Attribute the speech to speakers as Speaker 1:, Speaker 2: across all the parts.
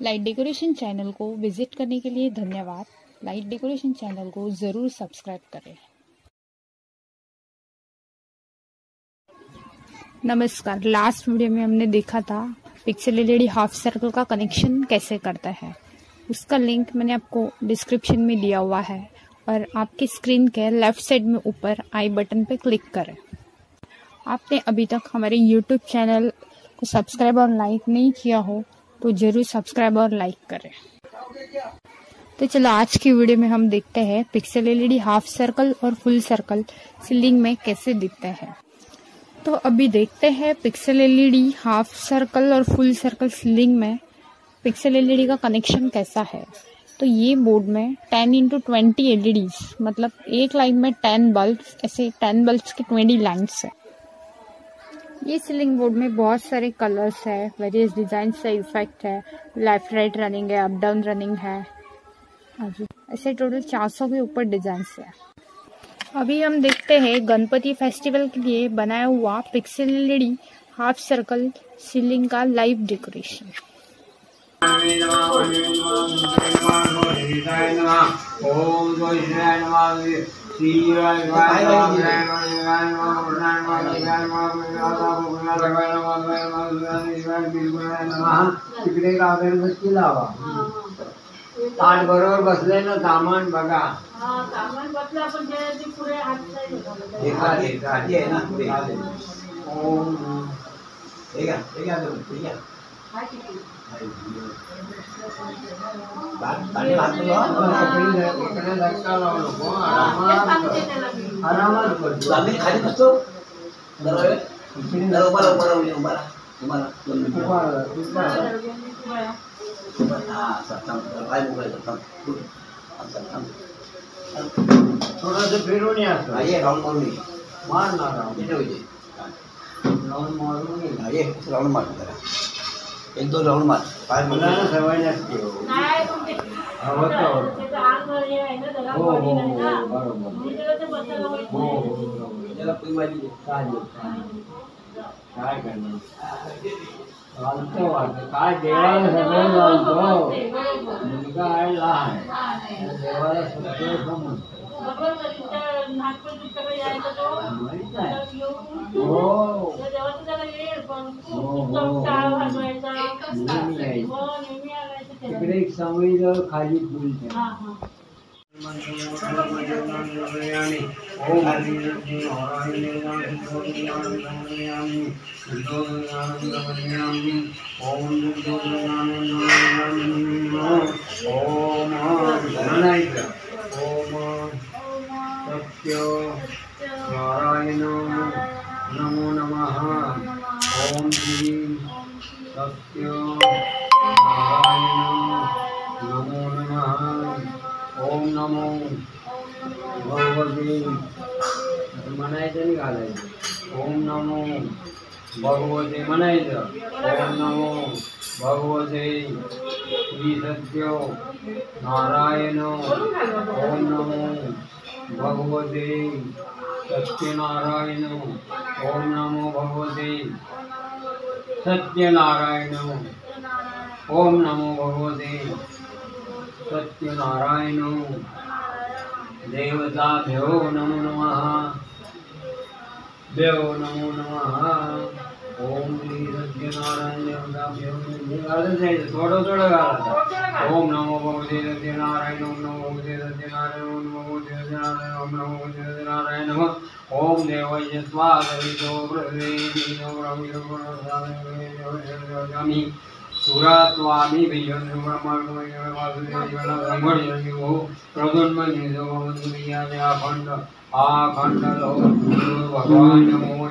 Speaker 1: Light decoration channel को visit करने के लिए धन्यवाद। लाइट डेकोरेशन चैनल को ज़रूर सब्सक्राइब करें। नमस्कार। लास्ट वीडियो में हमने देखा था पिक्सल एलईडी हाफ़ सर्कल का कनेक्शन कैसे करता है। उसका लिंक मैंने आपको डिस्क्रिप्शन में दिया हुआ है और आपके स्क्रीन के लेफ़्ट साइड में ऊपर आई बटन पर क्लिक करें। आपने अभी तक हमारे यूट्यूब चैनल को सब्सक्राइब और लाइक नहीं किया हो तो ज़रूर सब्सक्राइब और लाइक करें। तो चलो, आज की वीडियो में हम देखते हैं पिक्सल एलईडी हाफ़ सर्कल और फुल सर्कल सीलिंग में कैसे दिखते हैं। तो अभी देखते हैं पिक्सल एलईडी हाफ़ सर्कल और फुल सर्कल सीलिंग में पिक्सल एलईडी का कनेक्शन कैसा है। तो ये बोर्ड में 10 इंटू ट्वेंटी एलईडी मतलब एक लाइन में 10 बल्ब ऐसे 10 बल्ब के 20 लाइन्स है। ये सीलिंग बोर्ड में बहुत सारे कलर्स है वेरियस डिज़ाइन से इफ़ेक्ट है लेफ़्ट राइट रनिंग है अप डाउन रनिंग है ऐसे टोटल 400 के ऊपर डिज़ाइन है अभी हम देखते हैं गणपति फेस्टिवल के लिए बनाया हुआ पिक्सल हाफ़ सर्कल सीलिंग का लाइव डेकोरेशन
Speaker 2: ओम तिकडे अगरबत्ती लावा ताट बरोबर बसले ना सामान बघा ठीक आहे ठीक आहे खाली बसतो उभारा उभारा उभारा तुम्हाला थोडस फिरून या राऊंड मारून मार ना राऊंड मारून ये राऊंड मार जरा एक दोन राऊंड मार। पाय मुलांना सवय नसते हो हो बरोबर। काय करणार चालतं वाटतं काय देवाला सगळं चालतो मुलगा आहे लहान देवाला सगळं समजतं तिकडे समई जवळ खाली पूल ओम ओम श्री सत्य नमो नमः। ओम नमो भगवते नाही घालायचं ओम नमो भगवते म्हणायचं ओम नमो भगवते श्री सत्य नारायण। ओम नमो भगवते सत्यनारायण। ओम नमो भगवते सत्यनारायण ओम नमो भगवते। सत्यनारायण देवता भ्यो नमो नमः। देव नमो नमः। ओम श्री सत्यनारायण थोडं थोडं घाला ओम नमो भगवते सत्यनारायण ओम नमो भगवते सत्यनारायण ओम नमो भगवते सत्यनारायण ओम नमो भगवते सत्यनारायण ओम देवय स्वागतो प्रभु रवि अखंड अखंड भगवान नमो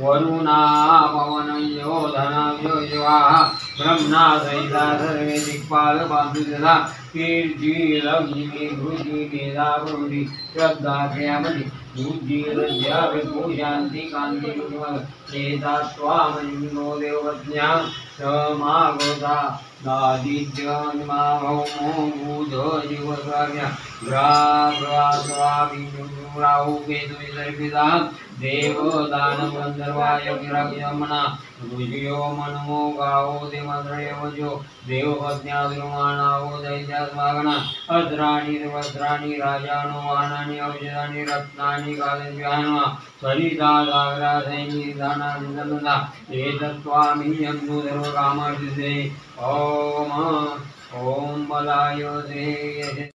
Speaker 2: वरुणा पवन यो धनाव्यो युवा ब्रह्मणा सहिता सर्वे दिक्पाल बांधुजना कीर्ति लक्ष्मी भृति मेधा प्रभृति श्रद्धा क्रियामति बुद्धि रज्या विभू शांति कांति एतात्त्वामहिनो देवज्ञा समागता दादित्यनिमा भौमो भूतो जीवस्वाम्य ग्रा ग्रा स्वाभिराहु केतुविदर्पिता देवदानवन्दर्वाय गिरयमना ऋषियो मनो गावो देवद्रयवजो देवपत्न्यादिरुमाणावो दैत्यास्मागण अद्राणि वज्राणि राजानो वाहनानि औषधानि रत्नानि कालव्याहन सलिता दानानि ॐ ॐ बलाय ते